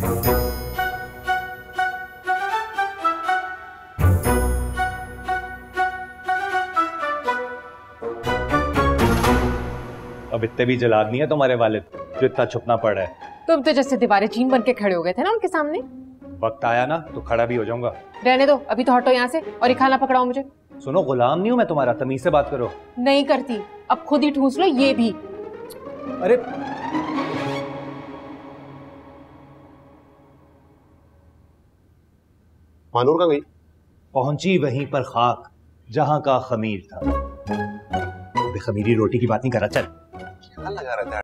अब इतने भी जलाद नहीं है तुम्हारे वालिद जो इतना छुपना पड़ रहा है। तुम तो जैसे दीवारें चीन बन के खड़े हो गए थे ना उनके सामने। वक्त आया ना तो खड़ा भी हो जाऊँगा। रहने दो अभी तो हटो यहाँ से और ये खाना पकड़ाओ मुझे। सुनो गुलाम नहीं हूँ मैं तुम्हारा तमीज से बात करो। नहीं करती अब खुद ही ठूस लो ये भी। अरे मानूर का गई? पहुँची वहीं पर खाक जहाँ का खमीर था। खमीरी रोटी की बात नहीं कर रहा चल। क्या लगा रहा है